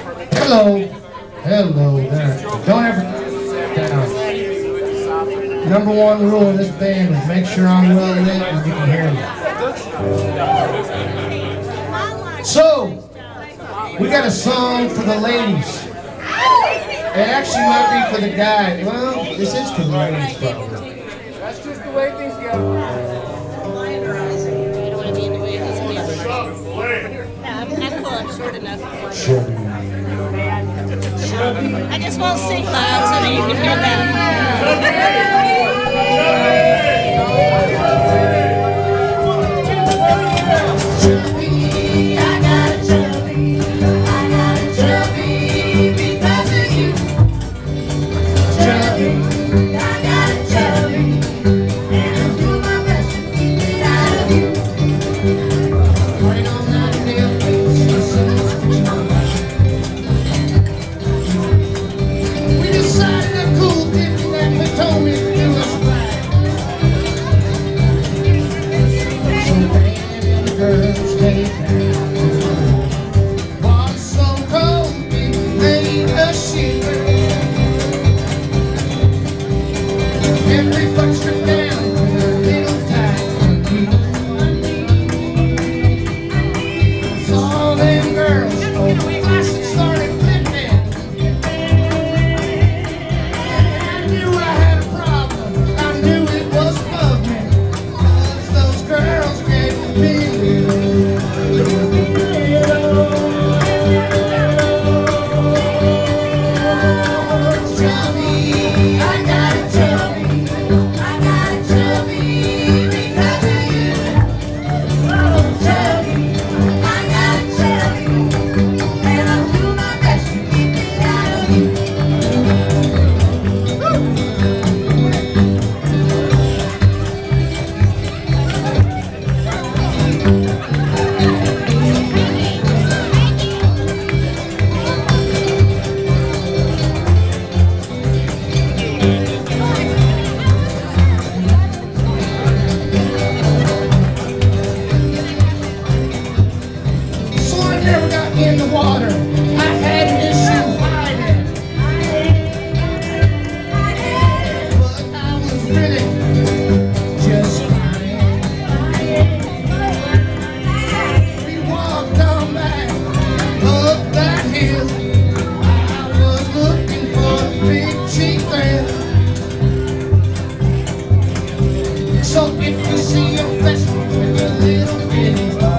Hello. Hello there. Don't ever down. Number one rule of this band is make sure I'm well lit and you can hear me. So, we got a song for the ladies. It actually might be for the guys. Well, this is for the ladies probably. That's just the way things go. I'm cool, I'm short enough. Sure. I just won't sing loud so that you can hear that. see your best with a little bitty